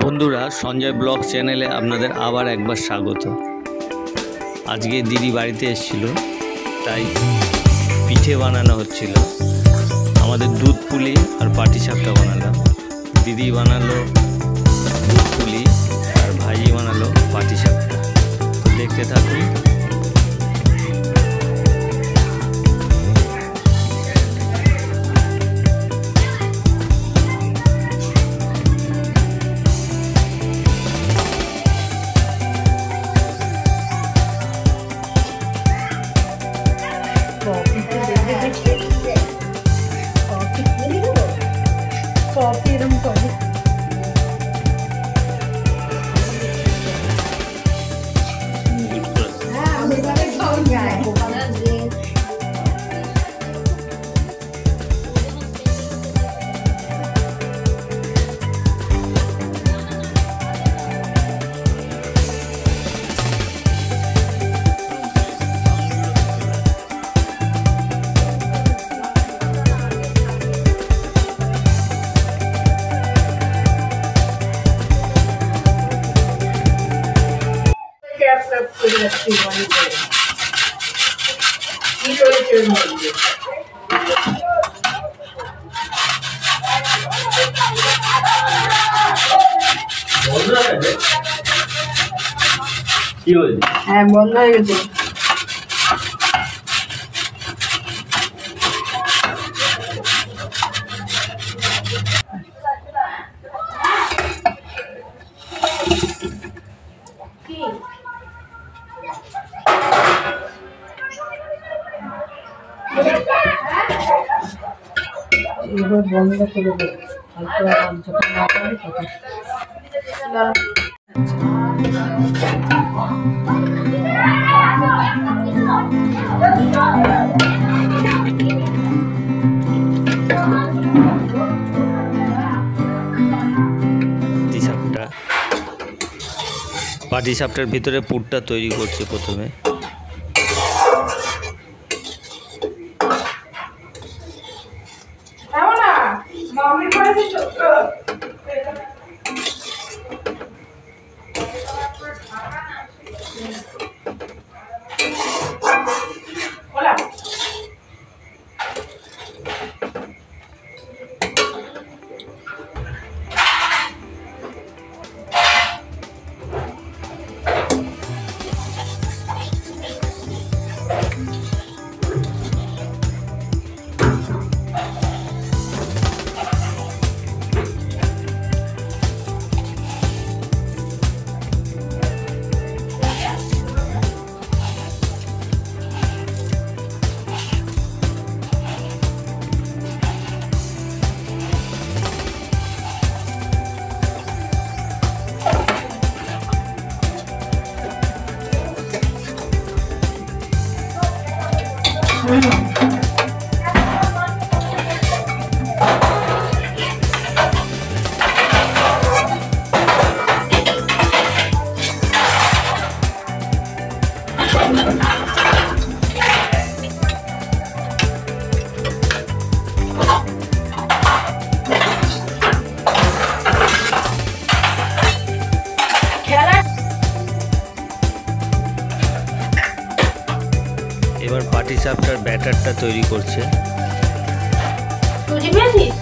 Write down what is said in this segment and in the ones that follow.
বন্ধুরা, সঞ্জয় ব্লগ চ্যানেলে আপনাদের আবার একবার স্বাগত। আজকে দিদি বাড়িতে এসেছিল, তাই পিঠে বানানো হচ্ছিল। আমাদের দুধ পুলি আর পাটি সাপটা বানালাম দিদি বানালো দুধ পুলি আর ভাইজি বানালো পাটিসাপটা তো দেখতে থাকুন। 就是那个，一是那个。我是那个。哎，我那。এবার বন্ধ করে দেবো। পাটিসাপটা পাটিসাপটার ভিতরে পুরটা তৈরি করছে প্রথমে। এবার পাটি সাপটার ব্যাটারটা তৈরি করছে। সুজি পেয়েছিস?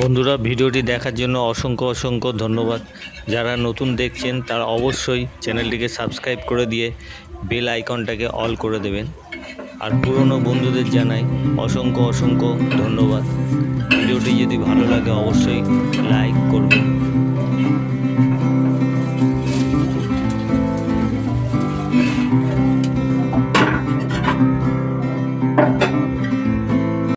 বন্ধুরা, ভিডিওটি দেখার জন্য অসংখ্য অসংখ্য ধন্যবাদ। যারা নতুন দেখছেন, তারা অবশ্যই চ্যানেলটিকে সাবস্ক্রাইব করে দিয়ে বেল আইকনটাকে অল করে দেবেন। আর পুরনো বন্ধুদের জানাই অসংখ্য অসংখ্য ধন্যবাদ। ভিডিওটি যদি ভালো লাগে, অবশ্যই লাইক করবেন।